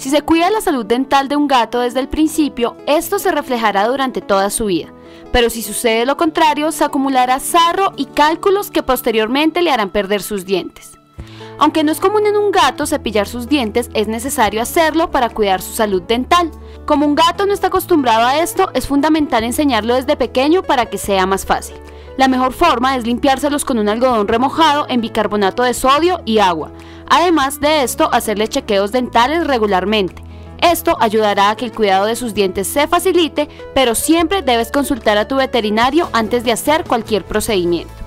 Si se cuida la salud dental de un gato desde el principio, esto se reflejará durante toda su vida. Pero si sucede lo contrario, se acumulará sarro y cálculos que posteriormente le harán perder sus dientes. Aunque no es común en un gato cepillar sus dientes, es necesario hacerlo para cuidar su salud dental. Como un gato no está acostumbrado a esto, es fundamental enseñarlo desde pequeño para que sea más fácil. La mejor forma es limpiárselos con un algodón remojado en bicarbonato de sodio y agua. Además de esto, hacerle chequeos dentales regularmente. Esto ayudará a que el cuidado de sus dientes se facilite, pero siempre debes consultar a tu veterinario antes de hacer cualquier procedimiento.